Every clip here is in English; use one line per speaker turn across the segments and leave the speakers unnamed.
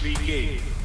3K.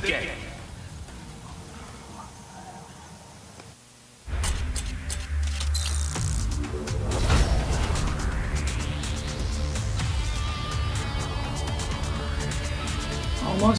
The game.